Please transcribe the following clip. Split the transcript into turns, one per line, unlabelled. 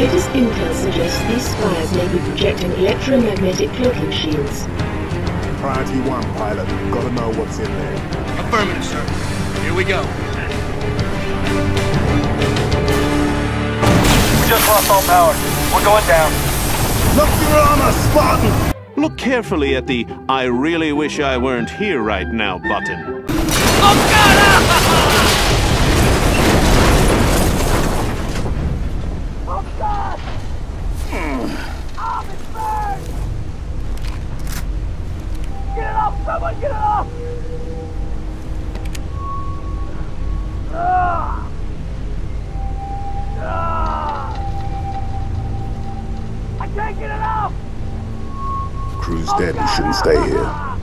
Latest intel suggests these spires may be projecting electromagnetic cloaking shields.
Priority one, pilot. Gotta know what's in there.
Affirmative, sir. Here we go.
We just lost all power. We're going down.
Lock your armor, Spartan!
Look carefully at the I really wish I weren't here right now button.
Someone get it off! Ah! Ah! I can't get it off!
Crew's dead. We shouldn't stay here.